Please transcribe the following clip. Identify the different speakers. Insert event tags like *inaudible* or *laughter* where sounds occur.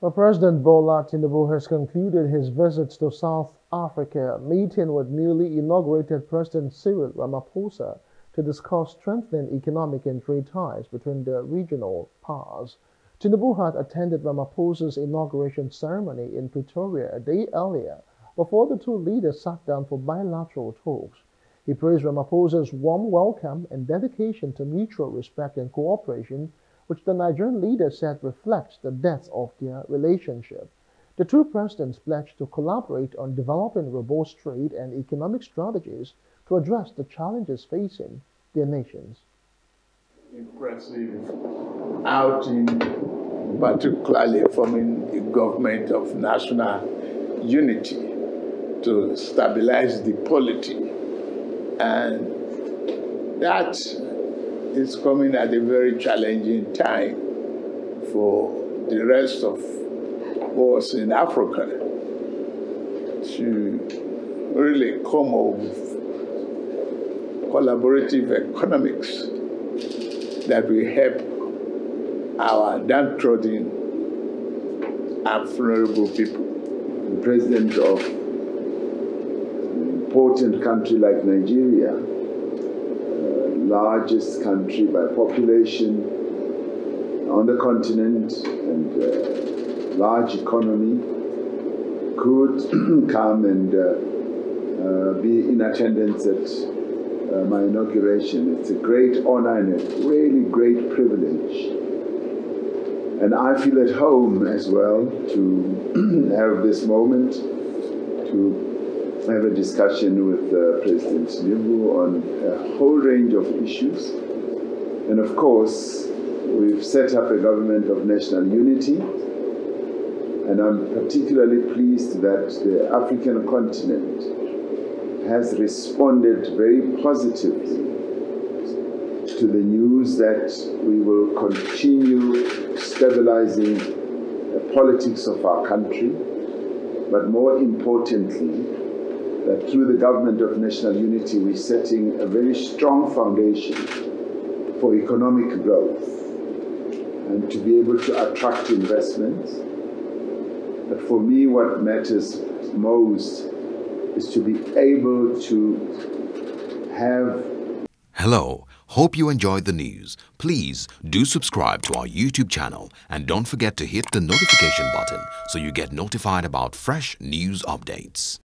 Speaker 1: Well, President Bola Tinubu has concluded his visits to South Africa, meeting with newly inaugurated President Cyril Ramaphosa to discuss strengthening economic and trade ties between the regional powers. Tinubu had attended Ramaphosa's inauguration ceremony in Pretoria a day earlier before the two leaders sat down for bilateral talks. He praised Ramaphosa's warm welcome and dedication to mutual respect and cooperation which the Nigerian leader said reflects the depth of their relationship. The two presidents pledged to collaborate on developing robust trade and economic strategies to address the challenges facing their nations.
Speaker 2: Impressive outing, particularly forming a government of national unity to stabilize the polity. And that is coming at a very challenging time for the rest of us in Africa to really come up with collaborative economics that will help our downtrodden and vulnerable people.
Speaker 3: The president of an important country like Nigeria largest country by population on the continent and uh, large economy could *clears throat* come and uh, uh, be in attendance at uh, my inauguration. It's a great honor and a really great privilege. And I feel at home as well to *clears throat* have this moment to have a discussion with uh, President Tinubu on a whole range of issues. And of course, we've set up a government of national unity. And I'm particularly pleased that the African continent has responded very positively to the news that we will continue stabilizing the politics of our country, but more importantly, that through the government of national unity, we're setting a very strong foundation for economic growth and to be able to attract investments. But for me, what matters most is to be able to have.
Speaker 4: Hello. Hope you enjoyed the news. Please do subscribe to our YouTube channel and don't forget to hit the notification button so you get notified about fresh news updates.